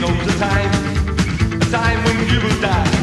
goes a time, a time when you will die.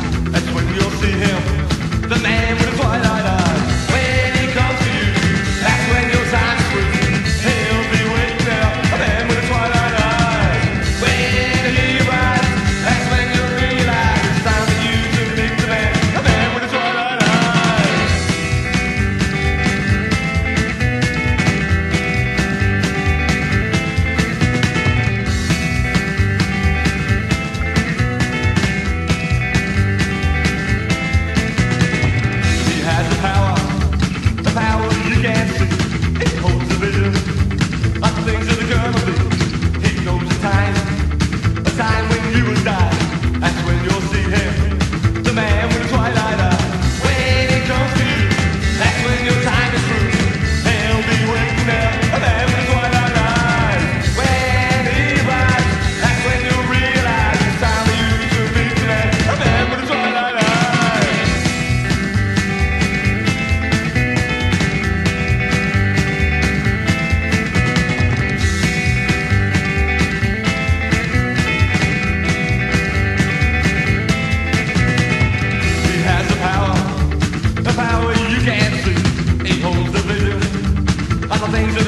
things